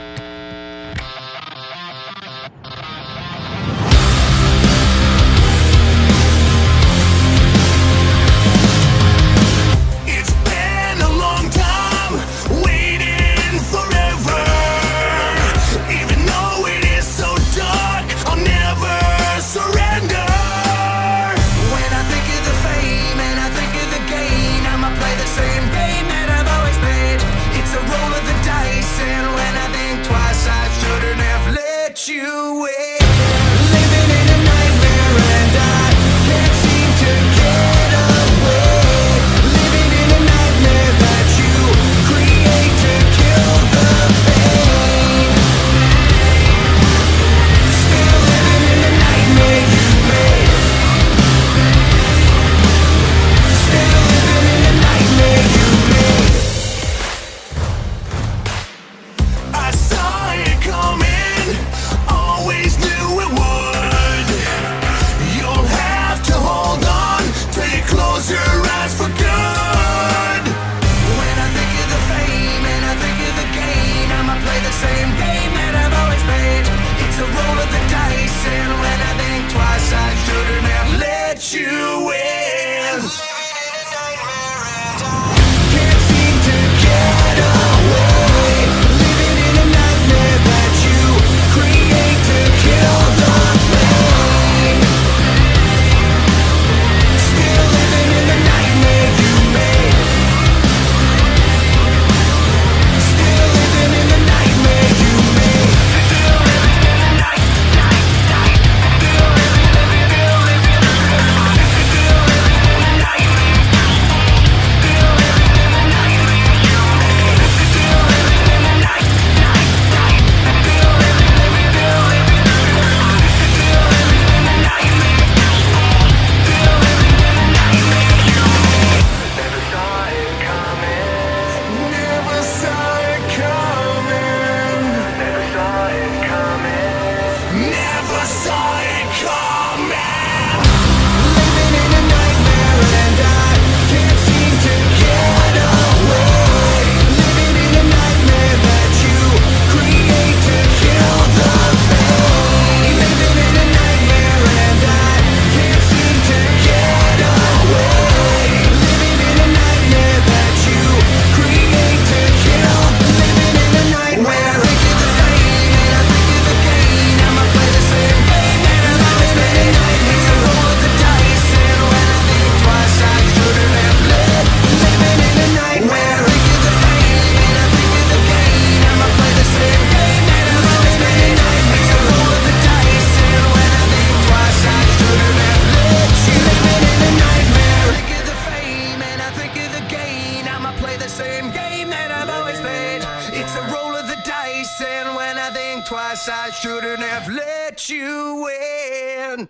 It's twice, I shouldn't have let you in.